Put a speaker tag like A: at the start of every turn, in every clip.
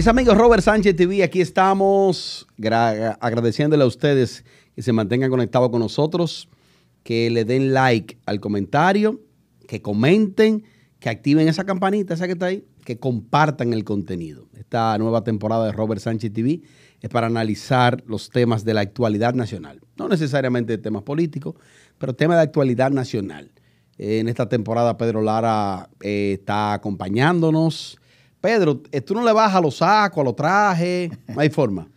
A: Mis amigos Robert Sánchez TV, aquí estamos agradeciéndole a ustedes que se mantengan conectados con nosotros, que le den like al comentario, que comenten, que activen esa campanita, esa que está ahí, que compartan el contenido. Esta nueva temporada de Robert Sánchez TV es para analizar los temas de la actualidad nacional. No necesariamente temas políticos, pero temas de actualidad nacional. En esta temporada Pedro Lara eh, está acompañándonos. Pedro, eh, tú no le vas a los sacos, a los trajes, no hay forma.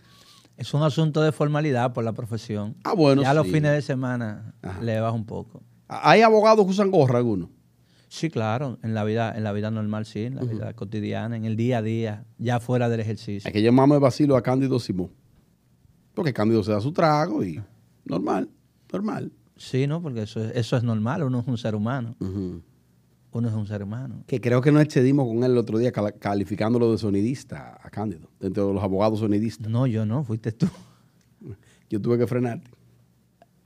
B: Es un asunto de formalidad por la profesión.
A: Ah, bueno.
B: Ya los fines de semana le vas un poco.
A: ¿Hay abogados que usan gorra algunos?
B: Sí, claro, en la vida, en la vida normal, sí, en la vida cotidiana, en el día a día, ya fuera del ejercicio.
A: Hay que llamarme vacilo a Cándido Simón. Porque Cándido se da su trago y normal, normal.
B: Sí, ¿no? Porque eso, eso es normal, uno es un ser humano. Uno es un ser humano.
A: Que creo que no excedimos con él el otro día calificándolo de sonidista a Cándido, dentro de los abogados sonidistas.
B: No, yo no, fuiste tú.
A: Yo tuve que frenarte.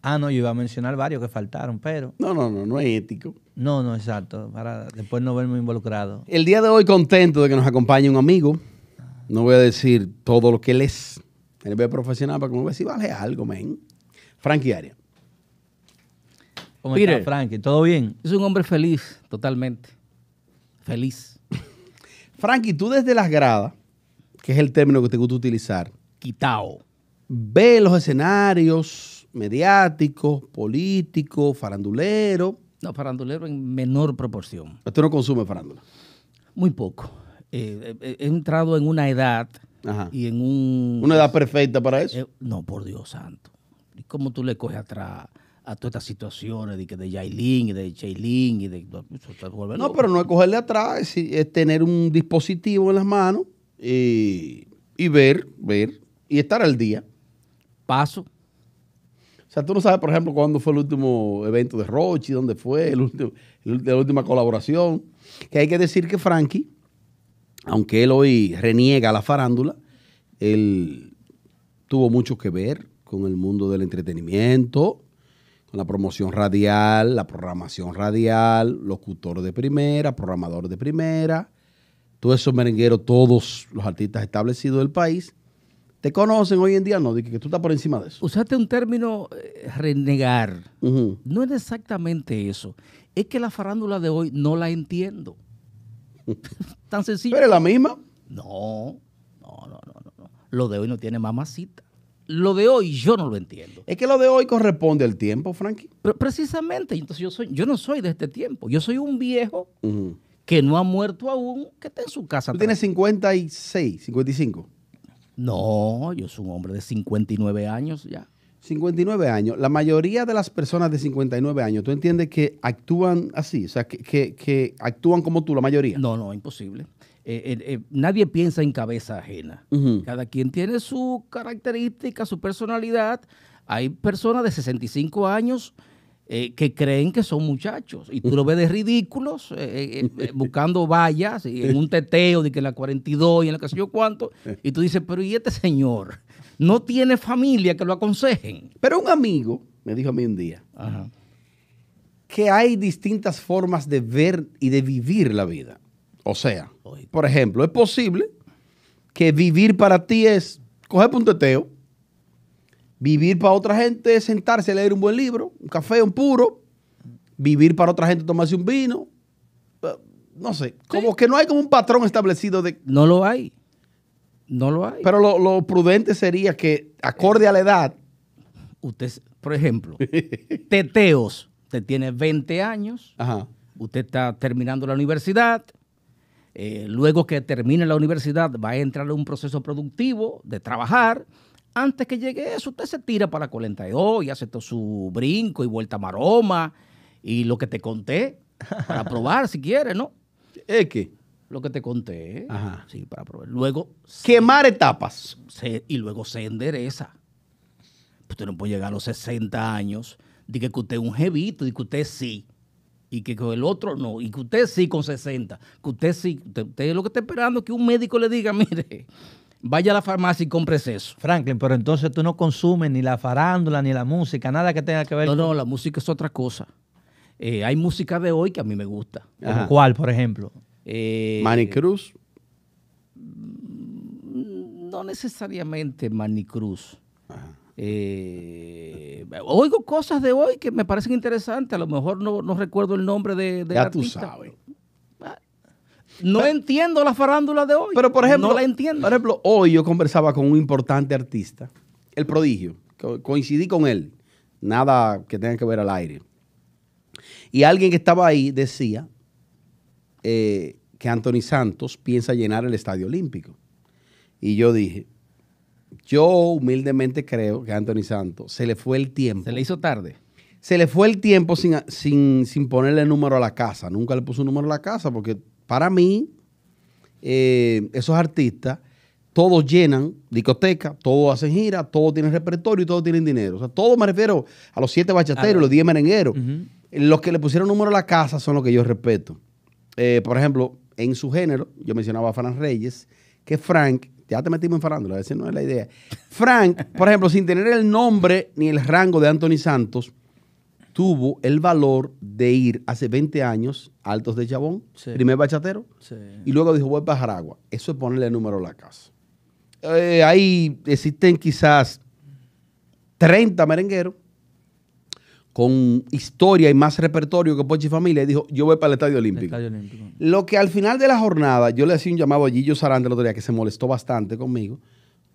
B: Ah, no, yo iba a mencionar varios que faltaron, pero...
A: No, no, no, no es ético.
B: No, no, exacto, para después no verme involucrado.
A: El día de hoy contento de que nos acompañe un amigo. No voy a decir todo lo que él es. Él es profesional para que me vea si vale algo, men. Frankie Aria.
B: ¿Cómo está, Frankie? ¿Todo bien?
C: Es un hombre feliz, totalmente. Feliz.
A: Frankie, tú desde las gradas, que es el término que te gusta utilizar.
C: Quitao.
A: Ve los escenarios mediáticos, políticos, faranduleros.
C: No, farandulero en menor proporción.
A: ¿Tú no consumes farándula?
C: Muy poco. Eh, eh, he entrado en una edad y en un...
A: ¿Una edad perfecta para eso?
C: Eh, no, por Dios santo. ¿Y cómo tú le coges atrás a todas estas situaciones de, de Yailin y de Chaylin y de...
A: no, pero no es cogerle atrás, es, tener un dispositivo en las manos y, ver, ver y estar al día.
C: Paso.
A: O sea, tú no sabes, por ejemplo, cuándo fue el último evento de Rochi, dónde fue, el último, la última colaboración. Que hay que decir que Frankie, aunque él hoy reniega la farándula, él tuvo mucho que ver con el mundo del entretenimiento, la promoción radial, la programación radial, locutor de primera, programador de primera, todos esos merengueros, todos los artistas establecidos del país, te conocen hoy en día, no, que, que tú estás por encima de eso.
C: Usaste un término eh, renegar. No es exactamente eso. Es que la farándula de hoy no la entiendo. Tan sencillo.
A: ¿Pero es la misma?
C: No, no, no, no, no. Lo de hoy no tiene mamacita lo de hoy yo no lo entiendo.
A: Es que lo de hoy corresponde al tiempo, Frankie.
C: Pero precisamente, entonces yo soy, yo no soy de este tiempo. Yo soy un viejo que no ha muerto aún, que está en su casa.
A: ¿Tú tienes 56, 55?
C: No, yo soy un hombre de 59 años ya.
A: 59 años. La mayoría de las personas de 59 años, ¿tú entiendes que actúan así? O sea, que, que actúan como tú, la mayoría.
C: No, no, imposible. Eh, eh, eh, nadie piensa en cabeza ajena. Cada quien tiene su característica, su personalidad. Hay personas de 65 años que creen que son muchachos y tú lo ves de ridículos buscando vallas en un teteo de que en la 42 y en la que sé yo cuánto y tú dices, pero ¿y este señor? No tiene familia que lo aconsejen.
A: Pero un amigo me dijo a mí un día que hay distintas formas de ver y de vivir la vida. O sea, por ejemplo, es posible que vivir para ti es coger punteteo. Vivir para otra gente es sentarse a leer un buen libro, un café, un puro. Vivir para otra gente tomarse un vino. Eh, no sé, como que no hay como un patrón establecido de...
C: No lo hay. No lo hay.
A: Pero lo, prudente sería que, acorde a la edad...
C: Usted, por ejemplo, teteos, usted tiene 20 años, usted está terminando la universidad, eh, luego que termine la universidad va a entrar en un proceso productivo de trabajar. Antes que llegue eso, usted se tira para la 42 y hace todo su brinco y vuelta maroma y lo que te conté para probar si quiere, ¿no?
A: ¿Es qué?
C: Lo que te conté. Ajá. Sí, para probar. Luego.
A: Quemar etapas.
C: y luego se endereza. Usted no puede llegar a los 60 años. Dice que usted es un jevito, y que usted sí y que con el otro no, y que usted sí con 60, que usted sí, usted, lo que está esperando que un médico le diga, mire, vaya a la farmacia y compre eso.
B: Franklin, pero entonces tú no consumes ni la farándula, ni la música, nada que tenga que ver
C: no, con... No, no, la música es otra cosa. Eh, hay música de hoy que a mí me gusta.
B: ¿Cuál, por ejemplo?
A: Eh, Manny Cruz.
C: No necesariamente Manny Cruz. Eh, oigo cosas de hoy que me parecen interesantes. A lo mejor no, no recuerdo el nombre de, de
A: Ya tú sabes.
C: No entiendo la farándula de hoy.
A: Pero por ejemplo,
C: no la entiendo.
A: Por ejemplo, hoy yo conversaba con un importante artista, el prodigio. Co- Coincidí con él. Nada que tenga que ver al aire. Y alguien que estaba ahí decía eh, que Anthony Santos piensa llenar el Estadio Olímpico. Y yo dije, yo humildemente creo que a Anthony Santos se le fue el tiempo.
C: Se le hizo tarde.
A: Se le fue el tiempo sin, sin, sin ponerle número a la casa. Nunca le puso un número a la casa porque para mí, eh, esos artistas, todos llenan discoteca, todos hacen gira, todos tienen repertorio y todos tienen dinero. O sea, todos me refiero a los siete bachateros, los diez merengueros. Los que le pusieron número a la casa son los que yo respeto. Eh, por ejemplo, en su género, yo mencionaba a Fran Reyes, que Frank, ya te metimos en farándula, esa no es la idea. Frank, por ejemplo, sin tener el nombre ni el rango de Anthony Santos, tuvo el valor de ir hace 20 años a Altos de Chabón,
B: Sí.
A: primer bachatero,
B: Sí.
A: y luego dijo, voy para Jaragua. Eso es ponerle el número a la casa. Eh, ahí existen quizás 30 merengueros con historia y más repertorio que Pochi Familia y dijo, yo voy para el Estadio
B: El
A: Olímpico.
B: Estadio Olímpico.
A: Lo que al final de la jornada, yo le hacía un llamado a Gillo Sarante el otro día, que se molestó bastante conmigo,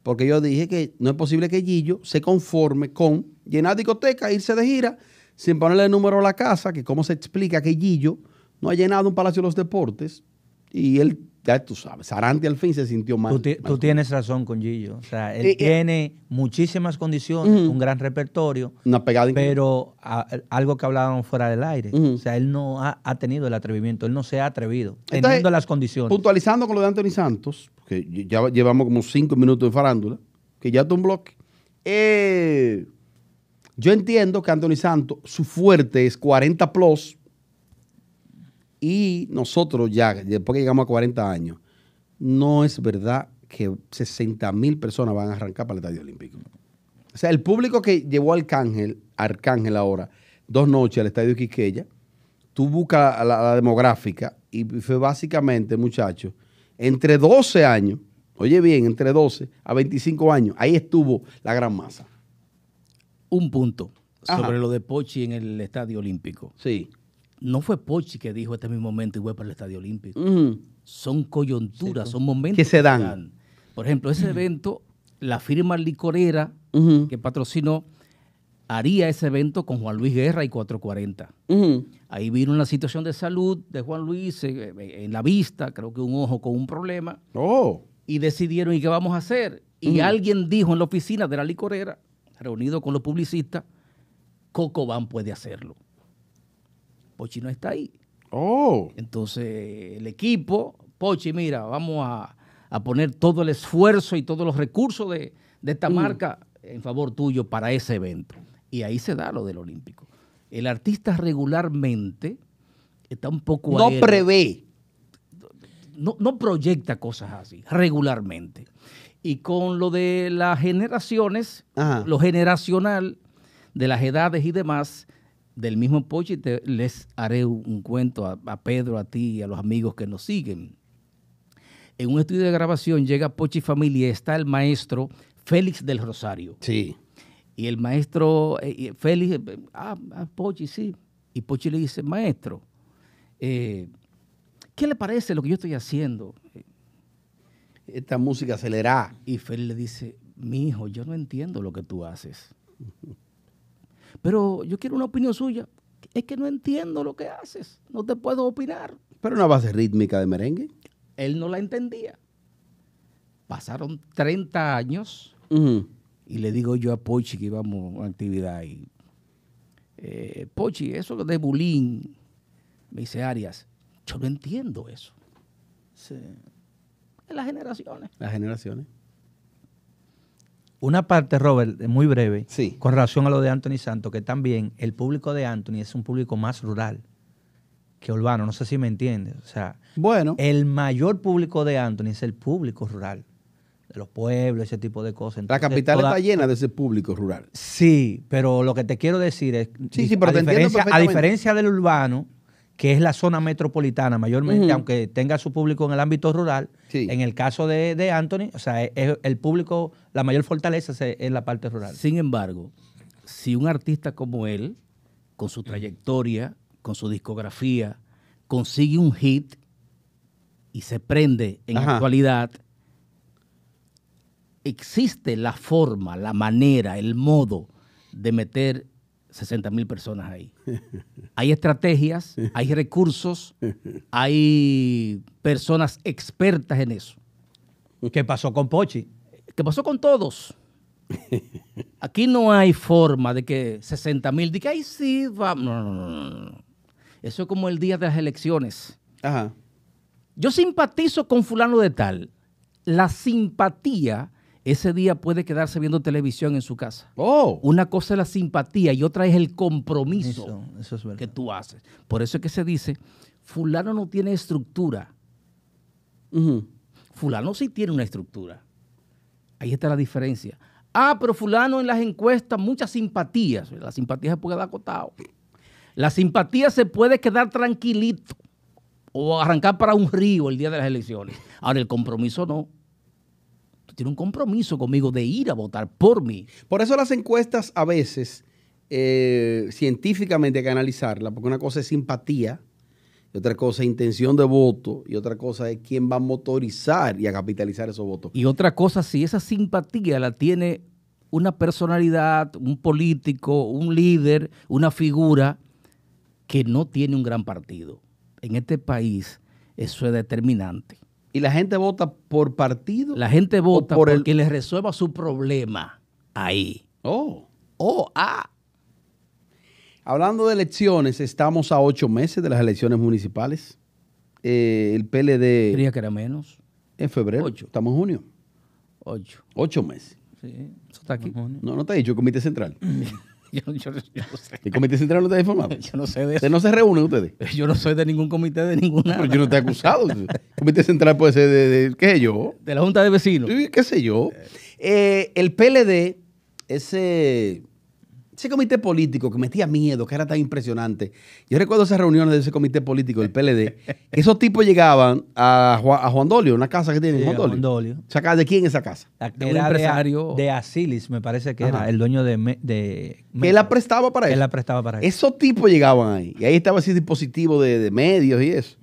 A: porque yo dije que no es posible que Gillo se conforme con llenar discoteca, irse de gira, sin ponerle el número a la casa, que cómo se explica que Gillo no ha llenado un Palacio de los Deportes, y él, ya tú sabes, Sarante al fin se sintió mal.
B: Tú, ti-
A: mal
B: tú tienes razón con Gillo. O sea, él
A: Eh, eh.
B: tiene muchísimas condiciones, un gran repertorio,
A: Una pegada
B: pero a- algo que hablábamos fuera del aire. O sea, él no ha, ha tenido el atrevimiento, él no se ha atrevido,
A: Entonces,
B: teniendo las condiciones.
A: Puntualizando con lo de Anthony Santos, que ya llevamos como cinco minutos de farándula, que ya está un bloque. Eh, yo entiendo que Anthony Santos, su fuerte es 40 plus, y nosotros ya, después que llegamos a 40 años, no es verdad que 60 mil personas van a arrancar para el Estadio Olímpico. O sea, el público que llevó a Arcángel, Arcángel ahora, dos noches al Estadio Quiqueya, tú buscas la, la demográfica y fue básicamente, muchachos, entre 12 años, oye bien, entre 12 a 25 años, ahí estuvo la gran masa.
C: Un punto
A: Ajá.
C: sobre lo de Pochi en el Estadio Olímpico.
A: Sí.
C: No fue Pochi que dijo este mismo momento y voy para el Estadio Olímpico. Son coyunturas, son momentos
A: Que se dan.
C: Por ejemplo, ese evento, la firma licorera que patrocinó haría ese evento con Juan Luis Guerra y 440.
A: Ujú.
C: Ahí vino una situación de salud de Juan Luis eh, eh, en la vista, creo que un ojo con un problema,
A: Oh.
C: y decidieron, ¿y qué vamos a hacer? Y alguien dijo en la oficina de la licorera, reunido con los publicistas, Coco Van puede hacerlo. Pochi no está ahí.
A: Oh.
C: Entonces, el equipo, Pochi, mira, vamos a, a poner todo el esfuerzo y todos los recursos de, de esta
A: Mm.
C: marca en favor tuyo para ese evento. Y ahí se da lo del Olímpico. El artista regularmente está un poco
A: No
C: aéreo.
A: prevé.
C: no, no proyecta cosas así, regularmente. Y con lo de las generaciones,
A: Ajá.
C: lo generacional de las edades y demás, del mismo Pochi, te- les haré un, un cuento a, a Pedro, a ti y a los amigos que nos siguen. En un estudio de grabación llega Pochi Familia y está el maestro Félix del Rosario.
A: Sí.
C: Y el maestro eh, Félix, eh, ah, ah, Pochi, sí. Y Pochi le dice, maestro, eh, ¿qué le parece lo que yo estoy haciendo?
A: Esta música acelerada.
C: Y Félix le dice, mi hijo, yo no entiendo lo que tú haces. Pero yo quiero una opinión suya. Es que no entiendo lo que haces. No te puedo opinar.
A: Pero una base rítmica de merengue.
C: Él no la entendía. Pasaron 30 años y le digo yo a Pochi que íbamos a una actividad y eh, Pochi, eso de bullying, me dice Arias, yo no entiendo eso.
B: Sí.
C: En las generaciones.
A: Las generaciones.
B: Una parte, Robert, muy breve,
A: Sí.
B: con relación a lo de Anthony Santos, que también el público de Anthony es un público más rural que urbano. No sé si me entiendes. O sea,
A: Bueno.
B: el mayor público de Anthony es el público rural, de los pueblos, ese tipo de cosas.
A: la capital
B: toda-
A: está llena de ese público rural.
B: Sí, pero lo que te quiero decir es,
A: Sí, sí, pero
B: a, diferencia del urbano, que es la zona metropolitana mayormente, aunque tenga su público en el ámbito rural.
A: Sí.
B: En el caso de, de Anthony, o sea, es- es el público, la mayor fortaleza es en la parte rural.
C: Sin embargo, si un artista como él, con su trayectoria, con su discografía, consigue un hit y se prende en
A: Ajá.
C: actualidad, existe la forma, la manera, el modo de meter 60 mil personas ahí. Hay estrategias, hay recursos, hay personas expertas en eso.
B: ¿Qué pasó con Pochi?
C: ¿Qué pasó con todos? Aquí no hay forma de que 60 mil, de que ahí sí, vamos. No, no, no, no. Eso es como el día de las elecciones.
A: Ajá.
C: Yo simpatizo con fulano de tal. La simpatía ese día puede quedarse viendo televisión en su casa.
A: Oh.
C: Una cosa es la simpatía y otra es el compromiso
B: Eso, eso es verdad.
C: que tú haces. Por eso es que se dice, fulano no tiene estructura. Fulano sí tiene una estructura. Ahí está la diferencia. Ah, pero fulano en las encuestas, muchas simpatías. La simpatía se puede quedar acotado. La simpatía se puede quedar tranquilito o arrancar para un río el día de las elecciones. Ahora, el compromiso no. Tú tienes un compromiso conmigo de ir a votar por mí.
A: Por eso las encuestas a veces, eh, científicamente hay que analizarlas, porque una cosa es simpatía, y otra cosa es intención de voto, y otra cosa es quién va a motorizar y a capitalizar esos votos.
C: Y otra cosa, si esa simpatía la tiene una personalidad, un político, un líder, una figura que no tiene un gran partido. En este país eso es determinante.
A: Y la gente vota por partido.
C: La gente vota
A: por
C: por,
A: el-
C: les resuelva su problema ahí.
A: Oh.
C: Oh, ah.
A: Hablando de elecciones, estamos a ocho meses de las elecciones municipales. Eh, el PLD
C: Creía que era menos.
A: en febrero.
C: Ocho.
A: Estamos en junio.
C: Ocho.
A: Ocho meses.
C: Sí, eso está aquí.
A: No, no te he dicho el Comité Central.
C: Yo, yo- yo no sé.
A: El Comité Central no ha informado.
C: Yo no sé de eso.
A: No se reúnen ustedes.
C: Yo no soy de ningún comité de ninguna.
A: Pero yo no te he acusado. El Comité Central puede ser de, de- qué sé yo.
C: De la Junta de Vecinos.
A: Sí, qué sé yo. Eh, el PLD, ese, ese comité político que metía miedo, que era tan impresionante. Yo recuerdo esas reuniones de ese comité político del PLD. esos tipos llegaban a, Juan- a Juan Dolio, una casa que tiene
B: Sí,
A: Juan Dolio.
B: Juan Dolio.
A: ¿Saca de quién esa casa?
C: De un
B: Era
C: empresario.
B: de Asilis, me parece que
A: Ajá.
B: era el dueño de, Me- de
A: Que él la prestaba para eso.
B: él la prestaba para eso.
A: Esos tipos llegaban ahí. Y ahí estaba ese dispositivo de, de medios y eso.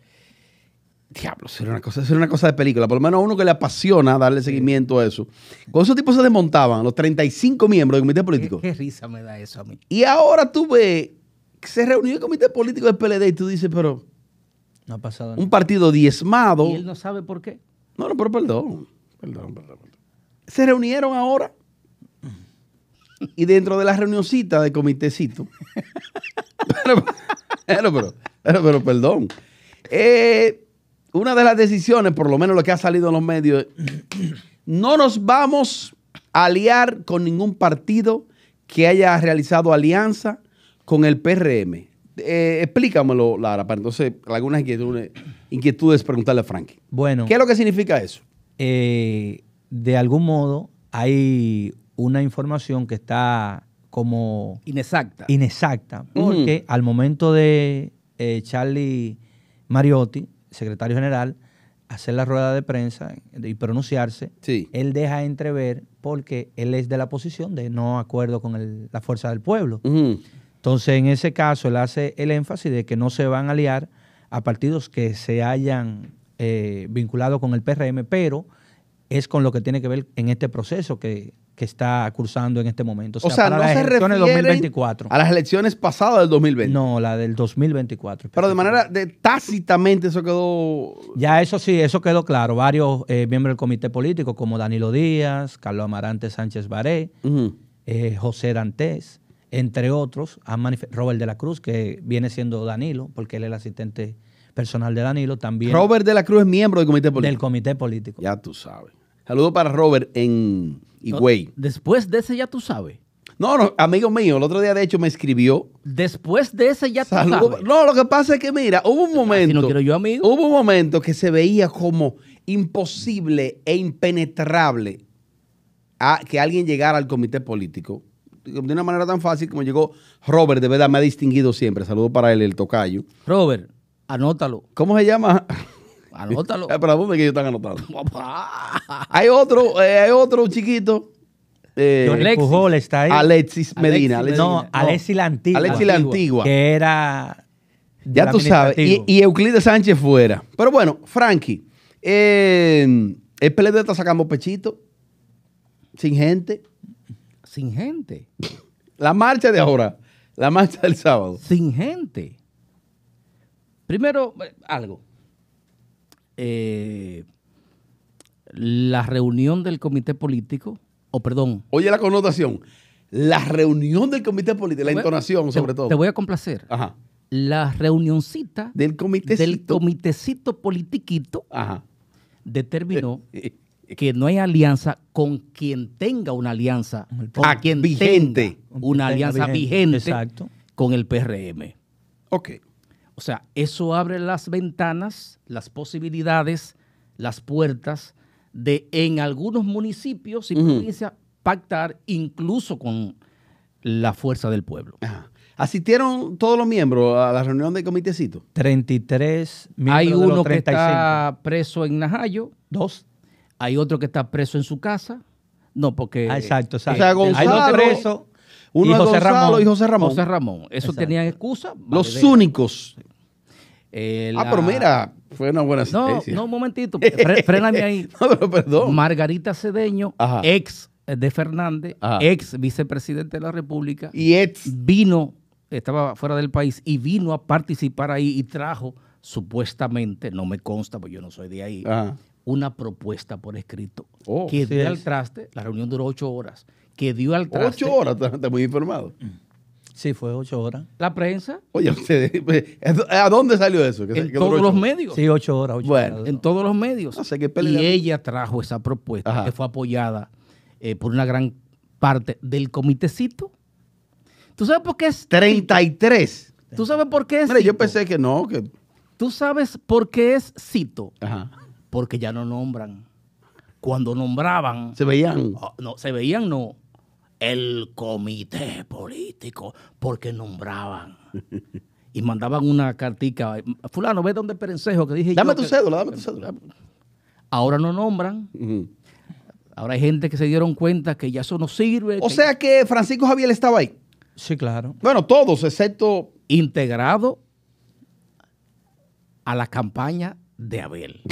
A: Diablo, eso era, una cosa, era una cosa de película. Por lo menos a uno que le apasiona darle seguimiento a eso. Con esos tipos se desmontaban, los 35 miembros del comité
C: ¿Qué,
A: político.
C: qué risa me da eso a mí.
A: Y ahora tú ves que se reunió el comité político del PLD y tú dices, pero
B: No ha pasado nada.
A: un partido diezmado.
C: Y él no sabe por qué.
A: No, no, pero perdón. Perdón, perdón, perdón. Se reunieron ahora. Y dentro de la reunioncita del comitécito. pero, pero, pero, pero, pero, perdón. Eh, una de las decisiones, por lo menos lo que ha salido en los medios, no nos vamos a aliar con ningún partido que haya realizado alianza con el PRM. Eh, explícamelo, Lara, para entonces algunas inquietudes, inquietudes preguntarle a Frankie.
B: Bueno,
A: ¿Qué es lo que significa eso?
B: eh, de algún modo hay una información que está como
C: Inexacta.
B: inexacta, porque al momento de eh, Charlie Mariotti, secretario general, hacer la rueda de prensa y pronunciarse,
A: Sí.
B: él deja entrever porque él es de la posición de no acuerdo con el- la fuerza del pueblo. Entonces, en ese caso, él hace el énfasis de que no se van a aliar a partidos que se hayan eh, vinculado con el PRM, pero es con lo que tiene que ver en este proceso que, que está cursando en este momento.
A: O sea,
B: para
A: no
B: las
A: se
B: elecciones
A: refieren
B: 2024.
A: a las elecciones pasadas del 2020.
B: No, la del 2024.
A: Pero de manera de tácitamente eso quedó.
B: Ya eso sí, eso quedó claro. Varios eh, miembros del comité político, como Danilo Díaz, Carlos Amarante Sánchez Baré, eh, José Dantes, entre otros, han Robert de la Cruz, que viene siendo Danilo, porque él es el asistente personal de Danilo, también
A: Robert de la Cruz es miembro del comité político.
B: del comité político.
A: Ya tú sabes. Saludo para Robert en Higüey.
C: Después de ese ya tú sabes.
A: No, no, amigo mío, el otro día de hecho me escribió.
C: Después de ese ya tú sabes.
A: No, lo que pasa es que mira, hubo un momento.
C: no quiero yo amigo.
A: Hubo un momento que se veía como imposible e impenetrable a que alguien llegara al comité político de una manera tan fácil como llegó Robert, de verdad me ha distinguido siempre. Saludo para él, el tocayo.
C: Robert, Anótalo,
A: ¿Cómo se llama?
C: Anótalo.
A: Ah, ¿Para dónde que ellos están anotando?
C: Papá.
A: Hay otro, eh, hay otro chiquito. eh,
C: Alexis.
B: Pujol está ahí.
A: Alexis Medina.
C: Alexis
B: no,
C: no.
B: Alexis la antigua.
A: Alexis la antigua.
B: Que era.
A: Ya tú sabes. Y, y Euclides Sánchez fuera. Pero bueno, Frankie, eh, el PLD está sacando pechito, sin gente.
C: Sin gente.
A: La marcha de ahora, la marcha del sábado.
C: Sin gente. Primero, eh, algo. Eh, la reunión del comité político, o perdón,
A: Oye la connotación. La reunión del comité político, la
C: voy-
A: entonación
C: te-
A: sobre todo.
C: Te voy a complacer.
A: Ajá.
C: La reunioncita
A: Del comité.
C: del comitecito politiquito
A: Ajá.
C: determinó que no hay alianza con quien tenga una alianza, con quien
A: vigente.
C: tenga una alianza vigente,
B: Exacto.
C: con el PRM.
A: Ok.
C: O sea, eso abre las ventanas, las posibilidades, las puertas de en algunos municipios y
A: Ujú.
C: provincias pactar incluso con la fuerza del pueblo.
A: Ajá. ¿Asistieron todos los miembros a la reunión del comitecito?
B: 33 miembros
C: Hay
B: de los
C: uno que
B: 35.
C: está preso en Najayo,
B: Dos.
C: hay otro que está preso en su casa. No, porque
B: Ah, exacto, exacto.
A: sea,
B: Hay dos
A: Gonzalo,
B: presos.
A: Uno
B: y José
A: Gonzalo
B: Ramón.
A: y José Ramón.
C: José Ramón. Eso
B: Exacto.
C: tenían excusa.
A: Los
C: vale,
A: únicos.
C: eh,
A: Ah, pero mira, fue una buena
C: No,
A: asistencia.
C: no, un momentito. fre- Fréname ahí.
A: No, pero perdón.
C: Margarita Cedeño,
A: Ajá.
C: ex de Fernández,
A: Ajá.
C: ex vicepresidente de la República,
A: Y Eds.
C: vino, estaba fuera del país y vino a participar ahí y trajo supuestamente, no me consta, porque yo no soy de ahí,
A: Ajá.
C: una propuesta por escrito
A: Oh,
C: que
B: sí
C: dio al traste, la reunión duró ocho horas, que dio al traste
A: Ocho horas, está, muy informado.
B: Sí, fue ocho horas.
C: la prensa
A: Oye, ustedes, ¿a dónde salió eso? Que
C: en
A: que
C: todos los medios.
B: Sí, ocho horas. ocho
A: Bueno,
B: horas.
C: en todos los medios.
A: No sé qué
C: y ella trajo esa propuesta
A: Ajá.
C: que fue apoyada eh, por una gran parte del comitecito. ¿Tú sabes por qué es
A: 33.
C: ¿Tú sabes por qué es
A: Mira, yo pensé que no, que...
C: ¿Tú sabes por qué es Cito?
A: Ajá.
C: Porque ya no nombran. Cuando nombraban,
A: Se veían...
C: oh, no, se veían no, el comité político, porque nombraban. y mandaban una cartica. Fulano, ve donde Perencejo, que dije
A: Dame
C: yo
A: tu
C: que-
A: cédula, dame tu cédula.
C: Ahora no nombran. Ahora hay gente que se dieron cuenta que ya eso no sirve.
A: O
C: que-
A: sea que Francisco Javier estaba ahí.
B: Sí, claro.
A: Bueno, todos, excepto...
C: integrado a la campaña de Abel.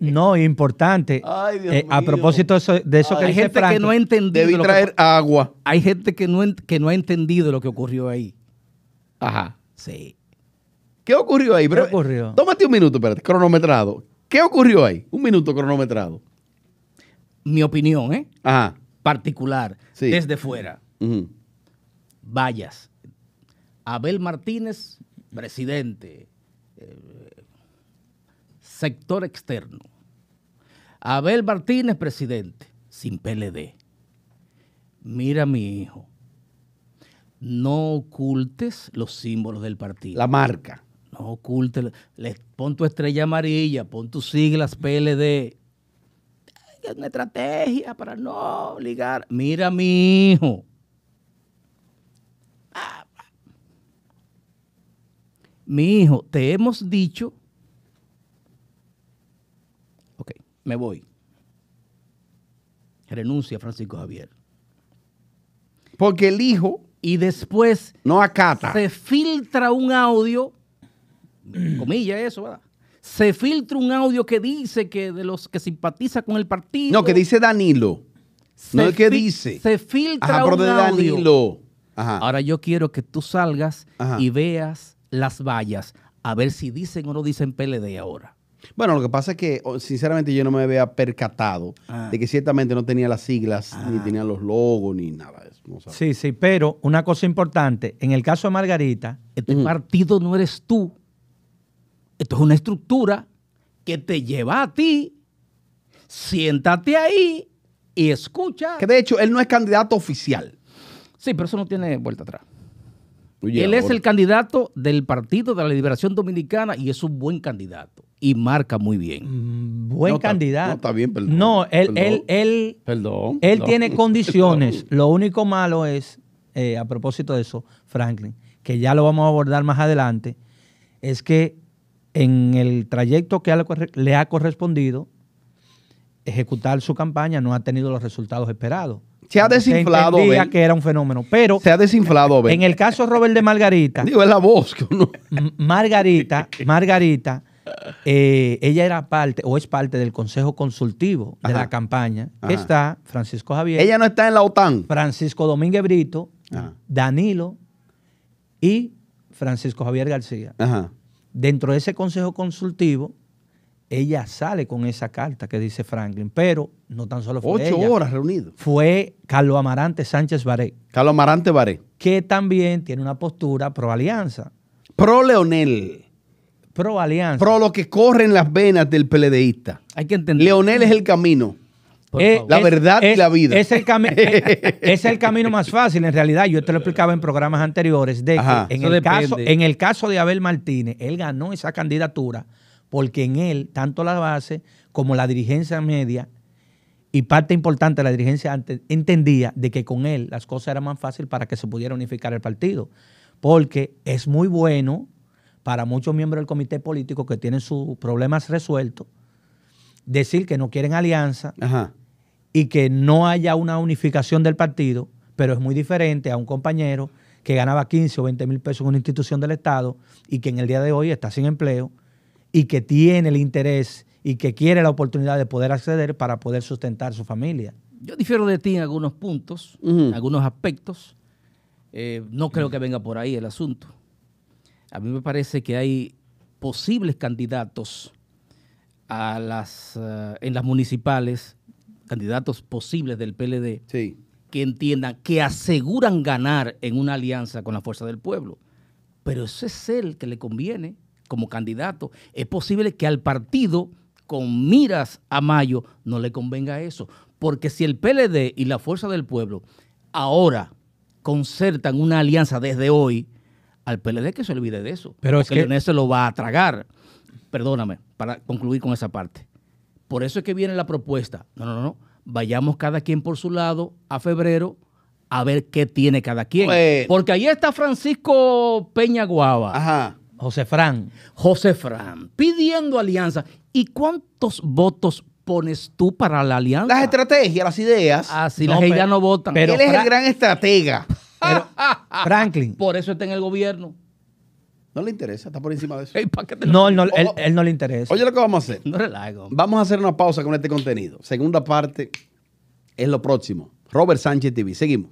B: No, importante.
A: Ay, Dios
B: Eh, a
A: mío.
B: propósito de eso, de eso que
C: hay
B: dice
C: gente que no ha entendido.
A: Debí
C: lo que-
A: traer agua.
C: hay gente que no, en- que no ha entendido lo que ocurrió ahí.
A: Ajá.
C: Sí.
A: ¿Qué ocurrió ahí?
B: ¿Qué ocurrió?
A: Tómate un minuto, espérate, cronometrado. ¿Qué ocurrió ahí? Un minuto cronometrado.
C: Mi opinión, ¿eh?
A: Ajá.
C: Particular,
A: Sí.
C: desde fuera. Vayas. Abel Martínez, presidente. Eh, sector externo. Abel Martínez, presidente, sin PLD. Mira, mi hijo, no ocultes los símbolos del partido.
A: La marca.
C: No ocultes. le- pon tu estrella amarilla, pon tus siglas PLD. Es una estrategia para no ligar. Mira, mi hijo. Mi hijo, te hemos dicho. Ok, me voy. Renuncia Francisco Javier.
A: Porque el hijo
C: Y después
A: no acata.
C: se filtra un audio, comilla eso, ¿verdad? Se filtra un audio que dice que de los que simpatiza con el partido.
A: No, que dice Danilo.
C: se
A: no es que dice.
C: Se filtra
A: Ajá, pero
C: un
A: de
C: audio.
A: Danilo. Ajá.
C: Ahora yo quiero que tú salgas
A: Ajá.
C: y veas las vallas, a ver si dicen o no dicen PLD ahora.
A: Bueno, lo que pasa es que, sinceramente, yo no me había percatado
C: Ah.
A: de que ciertamente no tenía las siglas, ni tenía los logos, ni nada de eso. no.
B: Sí, sí, pero una cosa importante, en el caso de Margarita,
C: Este partido no eres tú. Esto es una estructura que te lleva a ti. Siéntate ahí y escucha.
A: Que de hecho, él no es candidato oficial.
C: Sí, pero eso no tiene vuelta atrás.
A: Oye,
C: Él es el candidato del Partido de la Liberación Dominicana y es un buen candidato. Y marca muy bien.
B: mm, buen
A: No, está-
B: candidato.
A: no, está bien, perdón.
B: No, él,
A: Perdón.
B: él, él,
A: Perdón.
B: él
A: perdón,
B: tiene condiciones.
A: perdón.
B: Lo único malo es, eh, a propósito de eso, Franklin, que ya lo vamos a abordar más adelante, es que en el trayecto que le ha correspondido ejecutar su campaña no ha tenido los resultados esperados.
A: Se ha desinflado.
B: Se que era un fenómeno, pero
A: se ha desinflado.
B: En el caso Robert de Margarita,
A: digo es la voz que uno...
B: Margarita, Margarita, eh, ella era parte o es parte del consejo consultivo de la campaña. Está Francisco Javier.
A: Ella no está en la OTAN.
B: Francisco Domínguez Brito, Danilo y Francisco Javier García. Dentro de ese consejo consultivo, ella sale con esa carta que dice Franklin, pero no tan solo fue
A: Ocho horas reunidos.
B: Fue Carlos Amarante Sánchez Baré.
A: Carlos Amarante Baré.
B: Que también tiene una postura pro alianza.
A: Pro Leonel.
B: Pro alianza.
A: Pro lo que corre en las venas del PLDista.
B: Hay que entender.
A: Leonel es el camino. Eh, la verdad y la vida.
B: Es el, es el camino más fácil, en realidad. Yo te lo explicaba en programas anteriores, de que en el, caso, en el caso de Abel Martínez, él ganó esa candidatura porque en él, tanto la base como la dirigencia media y parte importante de la dirigencia entendía de que con él las cosas eran más fáciles para que se pudiera unificar el partido. Porque es muy bueno para muchos miembros del comité político que tienen sus problemas resueltos decir que no quieren alianza y que no haya una unificación del partido, pero es muy diferente a un compañero que ganaba 15 o 20 mil pesos en una institución del Estado y que en el día de hoy está sin empleo y que tiene el interés y que quiere la oportunidad de poder acceder para poder sustentar su familia.
C: Yo difiero de ti en algunos puntos, en algunos aspectos. Eh, no creo que venga por ahí el asunto. A mí me parece que hay posibles candidatos a las, eh, en las municipales, candidatos posibles del PLD, que entiendan que aseguran ganar en una alianza con la fuerza del pueblo. Pero ese es el que le conviene como candidato. Es posible que al partido, con miras a mayo, no le convenga eso. Porque si el PLD y la Fuerza del Pueblo ahora concertan una alianza desde hoy, al PLD que se olvide de eso.
B: Pero es que
C: Leonel se lo va a tragar. Perdóname, para concluir con esa parte. Por eso es que viene la propuesta. No, no, no. Vayamos cada quien por su lado a febrero a ver qué tiene cada quien. Pues Porque ahí está Francisco Peña Guava.
B: Ajá José Fran.
C: José Fran, pidiendo alianza. ¿Y cuántos votos pones tú para la alianza?
A: Las estrategias, las ideas.
C: Ah, sí, las ideas no votan.
A: Pero Él es el gran estratega.
B: Franklin.
C: Por eso está en el gobierno.
A: No le interesa, está por encima de eso.
B: no, él no, él, no le interesa.
A: Oye, lo que vamos a hacer. No Vamos a hacer una pausa con este contenido. Segunda parte es lo próximo. Robert Sánchez TV. Seguimos.